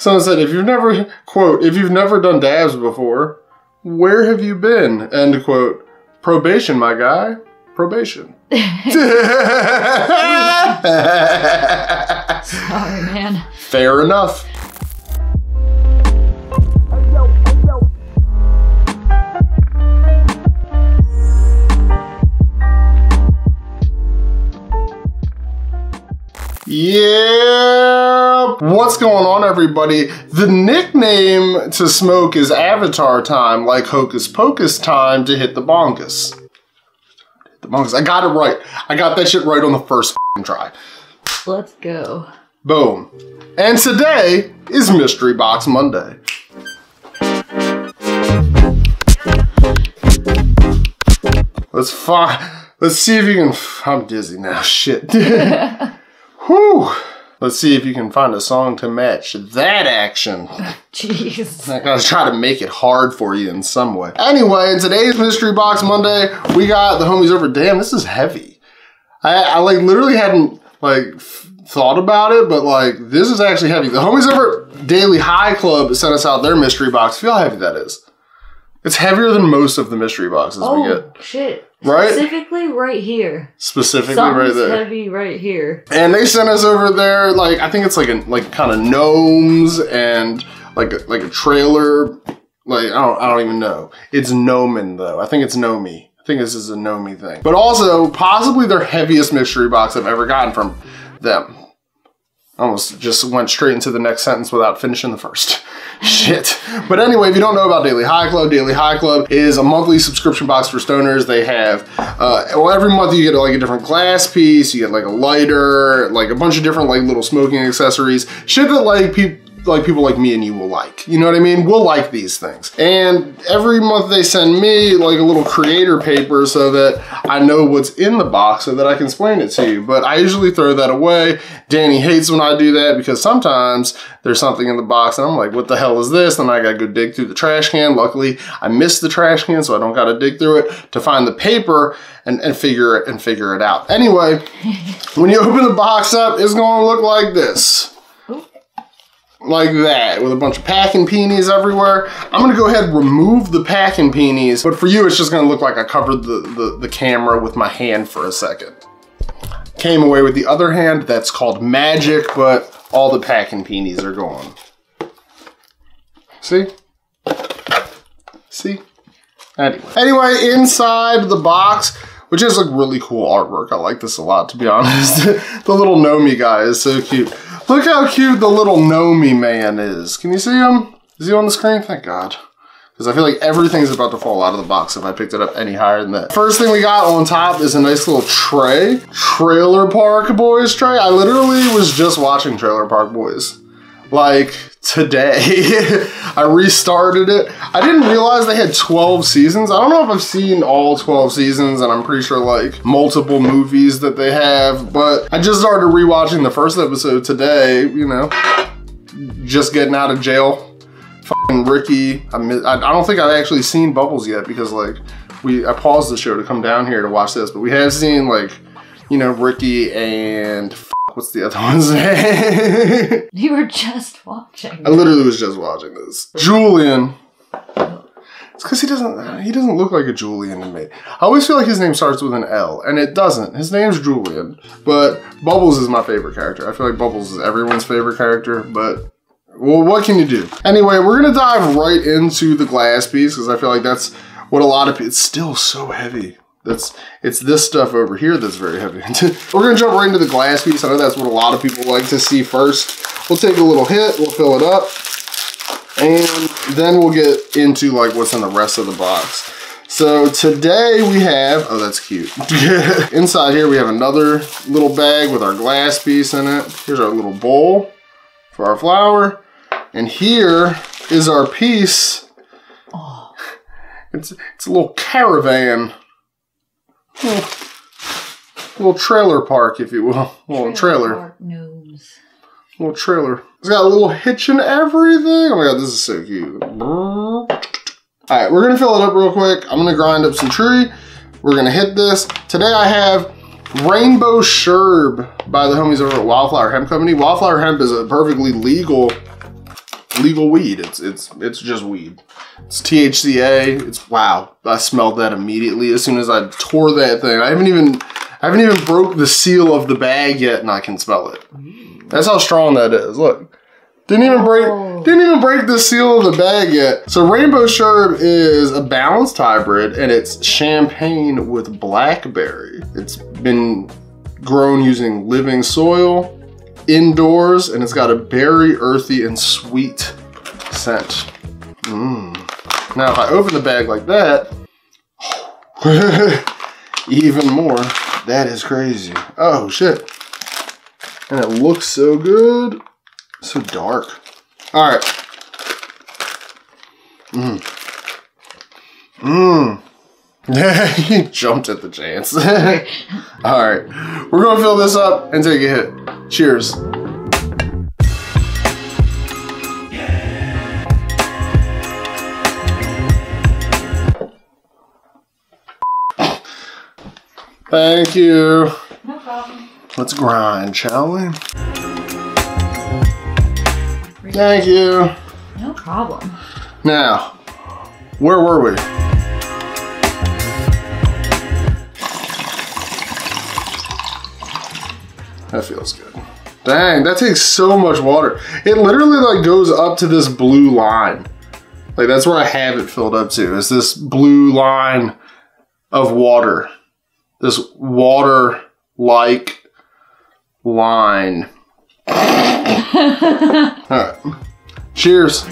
Someone said, if you've never, quote, if you've never done dabs before, where have you been? End quote. Probation, my guy. Probation. Sorry, man. Fair enough. Yeah, what's going on, everybody? The nickname to smoke is Avatar time, like Hocus Pocus time to hit the bongus. The bongus. I got it right. I got that shit right on the first try. Let's go. Boom. And today is Mystery Box Monday. Let's find. Let's see if you can. I'm dizzy now. Shit. Whew. Let's see if you can find a song to match that action. Jeez. I gotta try to make it hard for you in some way. Anyway, in today's Mystery Box Monday, we got the homies over. Damn, this is heavy. I, I like literally hadn't like thought about it, but like this is actually heavy. The homies over Daily High Club sent us out their mystery box. Feel how heavy that is. It's heavier than most of the mystery boxes we Oh, get. shit. Right? Specifically right here. Specifically Something's right there. heavy right here. And they sent us over there, like I think it's like a like kind of gnomes and like a, like a trailer. Like I don't I don't even know. It's gnomon though. I think it's Nomi. I think this is a Nomi thing. But also possibly their heaviest mystery box I've ever gotten from them. Almost just went straight into the next sentence without finishing the first. Shit. But anyway, if you don't know about Daily High Club, Daily High Club is a monthly subscription box for stoners. They have, uh, well, every month you get like a different glass piece, you get like a lighter, like a bunch of different like little smoking accessories, shit that like people like people like me and you will like. You know what I mean? We'll like these things. And every month they send me like a little creator paper so that I know what's in the box so that I can explain it to you. But I usually throw that away. Danny hates when I do that because sometimes there's something in the box and I'm like, what the hell is this? And I gotta go dig through the trash can. Luckily, I missed the trash can, so I don't gotta dig through it to find the paper and, and figure it and figure it out. Anyway, when you open the box up, it's gonna look like this like that with a bunch of packing peonies everywhere. I'm gonna go ahead and remove the packing peonies, but for you, it's just gonna look like I covered the, the, the camera with my hand for a second. Came away with the other hand, that's called magic, but all the packing peonies are gone. See? See? Anyway. Anyway, inside the box, which is like really cool artwork. I like this a lot, to be honest. the little Nomi guy is so cute. Look how cute the little Nomi man is. Can you see him? Is he on the screen? Thank God. Because I feel like everything's about to fall out of the box if I picked it up any higher than that. First thing we got on top is a nice little tray. Trailer Park Boys tray. I literally was just watching Trailer Park Boys. Like today. I restarted it. I didn't realize they had 12 seasons. I don't know if I've seen all 12 seasons, and I'm pretty sure like multiple movies that they have, but I just started rewatching the first episode today, you know, just getting out of jail. Fucking Ricky. I, mi- I don't think I've actually seen Bubbles yet because like we I paused the show to come down here to watch this, but we have seen like, you know, Ricky and what's the other one's name? You were just watching. I literally was just watching this. Julian. It's because he doesn't he doesn't look like a Julian to me. I always feel like his name starts with an L, and it doesn't. His name's Julian, but Bubbles is my favorite character. I feel like Bubbles is everyone's favorite character, but well, what can you do? Anyway, we're gonna dive right into the glass piece because I feel like that's what a lot of people. It's still so heavy. That's it's this stuff over here that's very heavy. we're gonna jump right into the glass piece. I know that's what a lot of people like to see first. We'll take a little hit. We'll fill it up. And then we'll get into like what's in the rest of the box. So today we have, oh that's cute. Inside here we have another little bag with our glass piece in it. Here's our little bowl for our flour. And here is our piece. Oh. It's, it's a little caravan. Little, little trailer park, if you will. Little trailer. Gnomes. Little trailer. It's got a little hitch and everything. Oh my god, this is so cute. Alright, we're gonna fill it up real quick. I'm gonna grind up some tree. We're gonna hit this. Today I have Rainbow Sherb by the homies over at Wildflower Hemp Company. Wildflower Hemp is a perfectly legal legal weed. It's it's it's just weed. It's THCA. It's wow. I smelled that immediately as soon as I tore that thing. I haven't even I haven't even broke the seal of the bag yet, and I can smell it. That's how strong that is. Look. Didn't even break Oh. didn't even break the seal of the bag yet. So Rainbow Sherb is a balanced hybrid and it's champagne with blackberry. It's been grown using living soil indoors and it's got a berry, earthy, and sweet scent. Mmm. Now if I open the bag like that, even more. That is crazy. Oh shit. And it looks so good. So dark. All right. Mmm. Mmm. he jumped at the chance. All right. We're going to fill this up and take a hit. Cheers. Thank you. No problem. Let's grind, shall we? Thank you. No problem. Now, where were we? That feels good. Dang, that takes so much water. It literally like goes up to this blue line. Like that's where I have it filled up to. Is this blue line of water. This water like line. Alright. Cheers.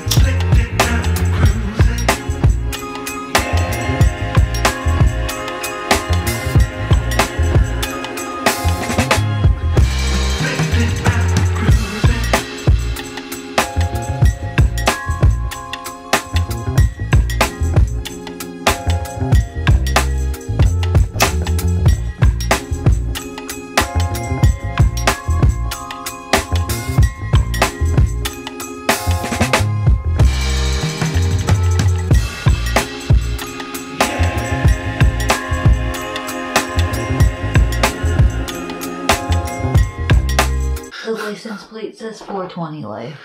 420 life.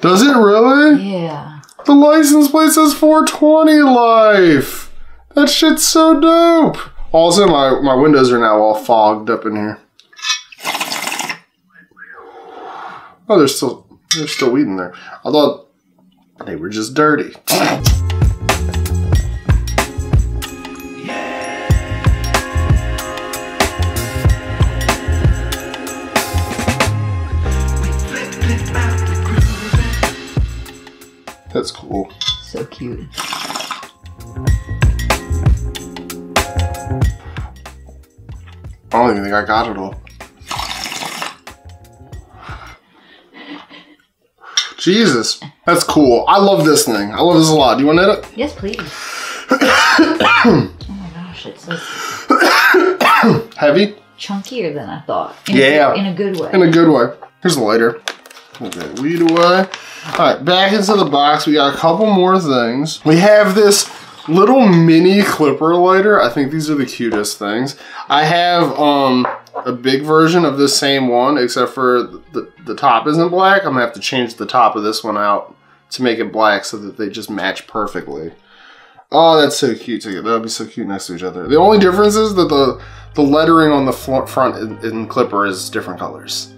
Does it really? Yeah. The license plate says 420 life. That shit's so dope. Also, my, my windows are now all fogged up in here. Oh, there's still there's still weed in there. I thought they were just dirty. That's cool. So cute. I don't even think I got it all. Jesus, that's cool. I love this thing. I love this a lot. Do you want to hit it? Yes, please. oh my gosh, it's like Heavy? chunkier than I thought. In Yeah. A, in a good way. In a good way. Here's the lighter. Okay, weed away. Alright, back into the box. We got a couple more things. We have this little mini clipper lighter. I think these are the cutest things. I have um a big version of this same one, except for the, the top isn't black. I'm gonna have to change the top of this one out to make it black so that they just match perfectly. Oh, that's so cute. That would be so cute next to each other. The only difference is that the the lettering on the front in, in Clipper is different colors.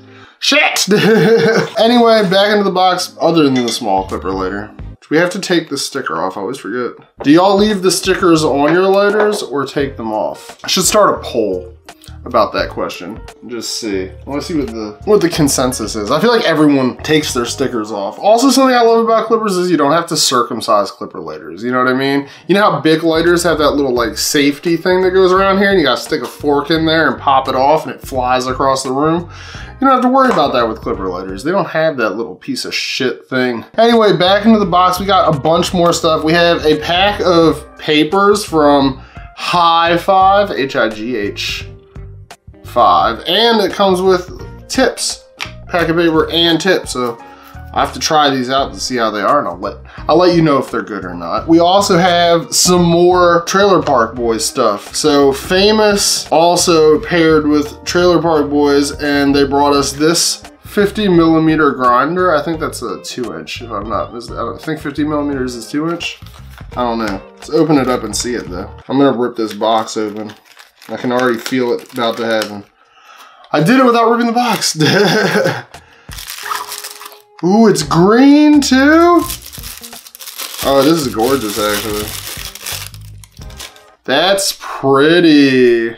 Shit! anyway, back into the box, other than the small Clipper lighter. We have to take the sticker off, I always forget. Do y'all leave the stickers on your lighters or take them off? I should start a poll about that question. Just see. I want to see what the what the consensus is. I feel like everyone takes their stickers off. Also, something I love about clippers is you don't have to circumcise clipper lighters. You know what I mean? You know how big lighters have that little like safety thing that goes around here, and you got to stick a fork in there and pop it off, and it flies across the room. You don't have to worry about that with clipper lighters. They don't have that little piece of shit thing. Anyway, back into the box, we got a bunch more stuff. We have a pack of papers from High Five, H-I-G-H five, and it comes with tips, pack of paper and tips. So I have to try these out to see how they are, and I'll let I'll let you know if they're good or not. We also have some more Trailer Park Boys stuff. So famous also paired with Trailer Park Boys, and they brought us this 50 millimeter grinder. I think that's a two inch, if I'm not, I think 50 millimeters is two inch. I don't know. Let's open it up and see it though. I'm gonna rip this box open. I can already feel it about to happen. I did it without ripping the box. Ooh, it's green too? Oh, this is gorgeous actually. That's pretty.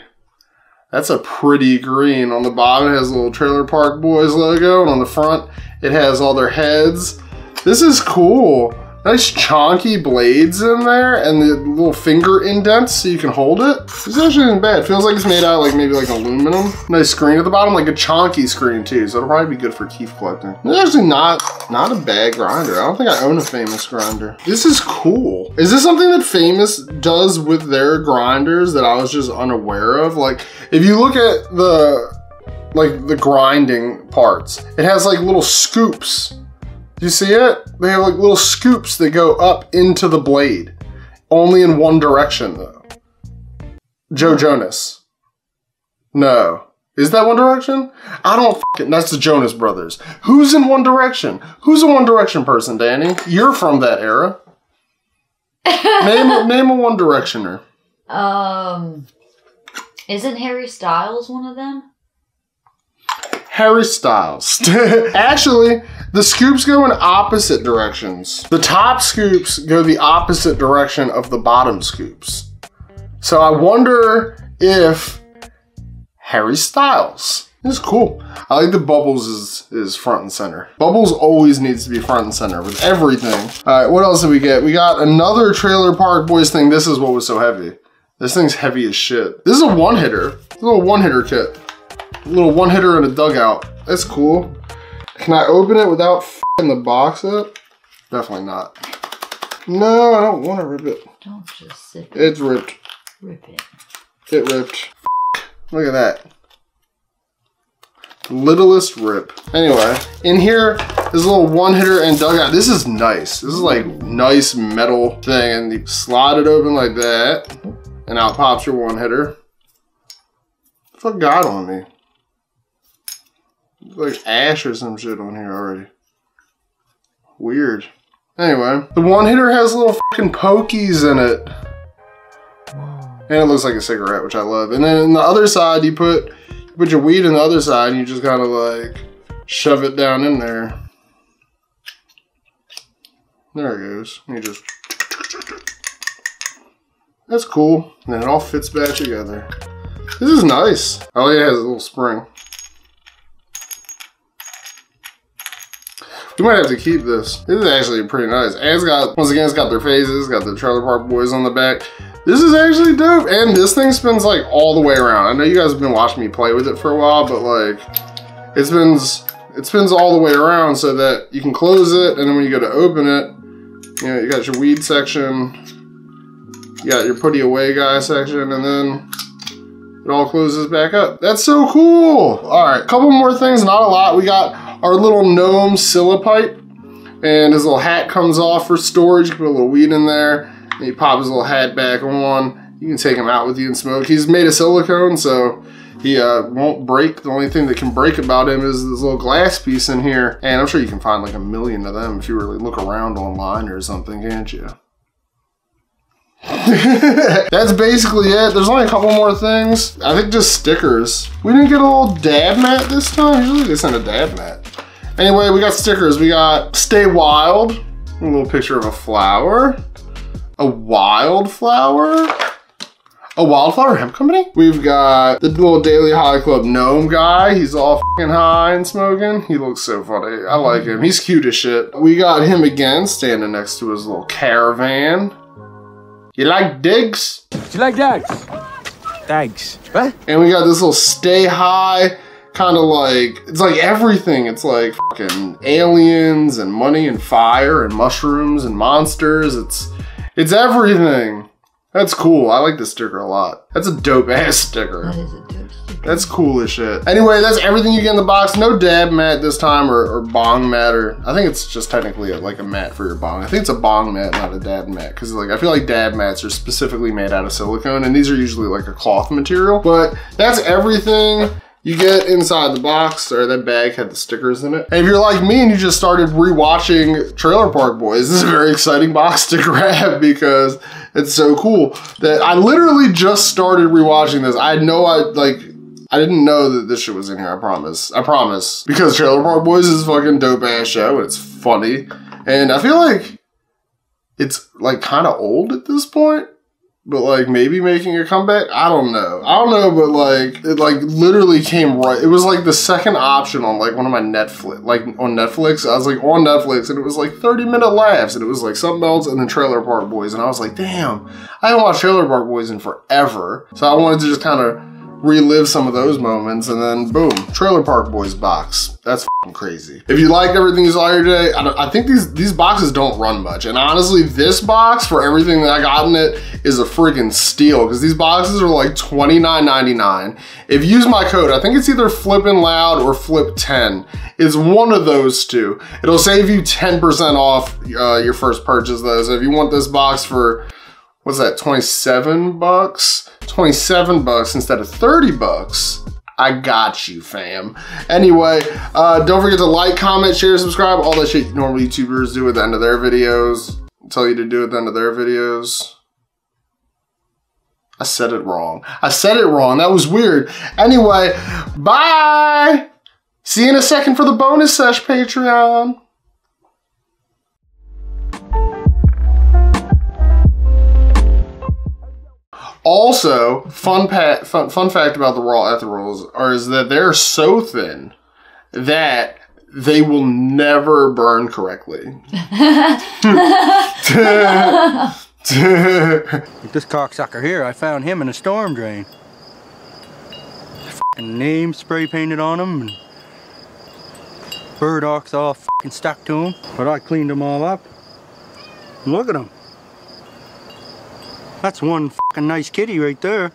That's a pretty green. On the bottom, it has a little Trailer Park Boys logo, and on the front, it has all their heads. This is cool. Nice chonky blades in there, and the little finger indents so you can hold it. This actually isn't bad. Feels like it's made out of like maybe like aluminum. Nice screen at the bottom, like a chonky screen too. So it'll probably be good for kief collecting. It's actually not not a bad grinder. I don't think I own a famous grinder. This is cool. Is this something that Famous does with their grinders that I was just unaware of? Like, if you look at the like the grinding parts, it has like little scoops. Do you see it? They have like little scoops that go up into the blade. Only in one direction though. Joe Jonas. No. Is that One Direction? I don't fucking, that's the Jonas Brothers. Who's in One Direction? Who's a One Direction person, Danny? You're from that era. name, a name a One Directioner. Um, isn't Harry Styles one of them? Harry Styles. Actually, the scoops go in opposite directions. The top scoops go the opposite direction of the bottom scoops. So I wonder if Harry Styles is cool. I like the Bubbles is, is front and center. Bubbles always needs to be front and center with everything. All right, what else did we get? We got another Trailer Park Boys thing. This is what was so heavy. This thing's heavy as shit. This is a one hitter. This is a little one hitter kit. Little one hitter in a dugout. That's cool. Can I open it without fing the box up? Definitely not. No, I don't want to rip it. Don't just sip it, It's ripped. rip it. It ripped. Look at that. Littlest rip. Anyway, in here is a little one hitter and dugout. This is nice. This is like nice metal thing and you slide it open like that and out pops your one hitter. What the fuck got on me? Like ash or some shit on here already. Weird. Anyway, the one hitter has little fucking pokies in it. And it looks like a cigarette, which I love. And then on the other side, you put you put your weed in the other side, and you just kind of like shove it down in there. There it goes. You just. That's cool. And then it all fits back together. This is nice. Oh yeah, it has a little spring. We might have to keep this. This is actually pretty nice. And it's got, once again, it's got their faces, got the Trailer Park Boys on the back. This is actually dope. And this thing spins like all the way around. I know you guys have been watching me play with it for a while, but like, it spins, it spins all the way around so that you can close it. And then when you go to open it, you know, you got your weed section, you got your putty away guy section, and then it all closes back up. That's so cool. All right, a couple more things, not a lot. We got our little gnome Scylla pipe, and his little hat comes off for storage. You put a little weed in there, and you pop his little hat back on. You can take him out with you and smoke. He's made of silicone, so he uh, won't break. The only thing that can break about him is this little glass piece in here. And I'm sure you can find like a million of them if you really look around online or something, can't you? That's basically it. There's only a couple more things. I think just stickers. We didn't get a little dab mat this time. Usually they send a dab mat. Anyway, we got stickers. We got Stay Wild. A little picture of a flower. A wildflower. A wildflower hemp company. We've got the little Daily High Club gnome guy. He's all fucking high and smoking. He looks so funny. I like him. He's cute as shit. We got him again standing next to his little caravan. You like digs? Do you like digs? Dags. What? And we got this little stay high, kind of like, it's like everything. It's like fucking aliens and money and fire and mushrooms and monsters. It's, it's everything. That's cool. I like this sticker a lot. That's a dope ass sticker. That is a dope sticker. That's cool as shit. Anyway, that's everything you get in the box. No dab mat this time or, or bong mat or I think it's just technically a, like a mat for your bong. I think it's a bong mat, not a dab mat. Cause like I feel like dab mats are specifically made out of silicone and these are usually like a cloth material. But that's everything you get inside the box, or that bag had the stickers in it. And if you're like me and you just started rewatching Trailer Park Boys, this is a very exciting box to grab because it's so cool that I literally just started rewatching this. I know I like I didn't know that this shit was in here. I promise. I promise. Because Trailer Park Boys is fucking dope ass show. It's funny, and I feel like it's like kind of old at this point. But like maybe making a comeback, I don't know. I don't know, but like it like literally came right. It was like the second option on like one of my Netflix, like on Netflix. I was like on Netflix, and it was like thirty minute laughs, and it was like something else, and then Trailer Park Boys, and I was like, damn, I haven't watched Trailer Park Boys in forever. So I wanted to just kind of relive some of those moments, and then boom, Trailer Park Boys box. That's crazy. If you liked everything you saw here today, I, I, think these these boxes don't run much, and honestly, this box for everything that I got in it is a freaking steal because these boxes are like $29.99. If you use my code, I think it's either Flippin' Loud or Flip 10. It's one of those two. It'll save you 10% off uh, your first purchase though. So if you want this box for what's that, 27 bucks? 27 bucks instead of 30 bucks. I got you, fam. Anyway, uh, don't forget to like, comment, share, subscribe, all that shit normal YouTubers do at the end of their videos. Tell you to do at the end of their videos. I said it wrong. I said it wrong. That was weird. Anyway, bye. See you in a second for the bonus sesh Patreon. Also, fun, fun, fun fact about the raw ethereals are is that they're so thin that they will never burn correctly. like this cocksucker here, I found him in a storm drain. Fucking name spray painted on him and burdocks all fucking stuck to him. But I cleaned them all up. Look at him. That's one fucking nice kitty right there.